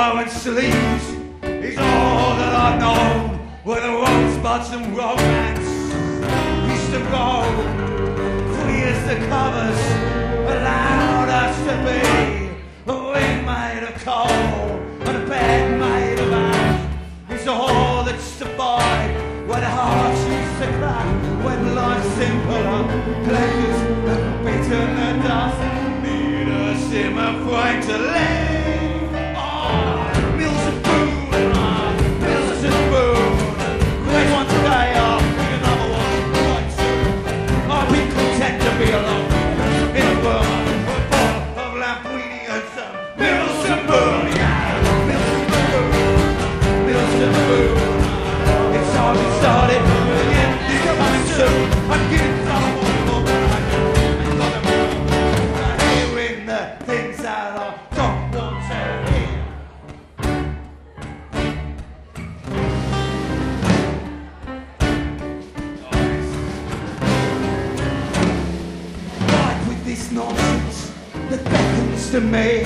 and sleeves is all that I've known. With the rosebuds and romance used to go. Free as the covers allowed us to be. A wing made of coal and a bed made of ash is all that survived. When hearts used to crack, when life's simpler, pleasures have bitten the dust. Need a simmer frying to live. To me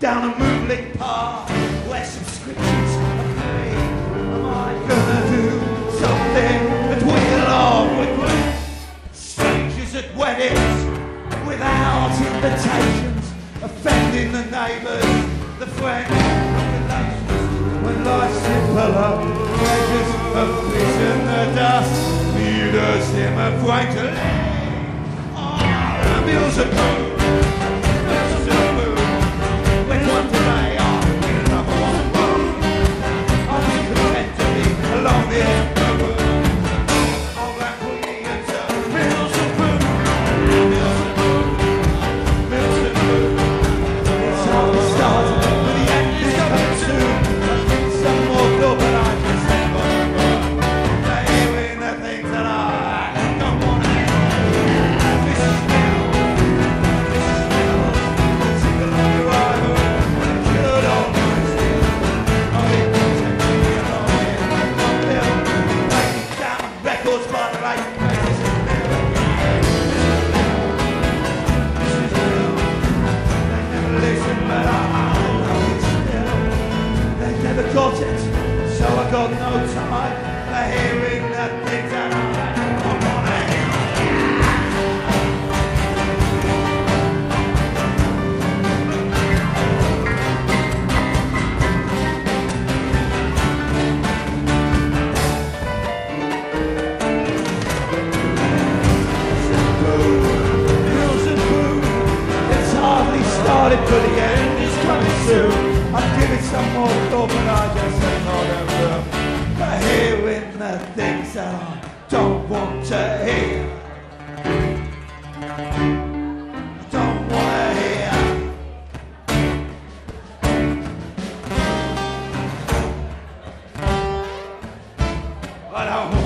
down a moonlit path where subscriptions are free. Am I gonna do something that will all regret? Strangers at weddings without invitations, offending the neighbours, the friends, the relations. When life's simpler, pleasures have in the dust. Need a simmer fright to live. Oh, meals are so I got no time for hearing the things that I wanna hear. Started, but don't want to hear. Don't want to hear. I don't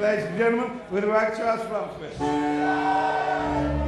ladies and gentlemen, with the Ragged Trousered Philanthropists.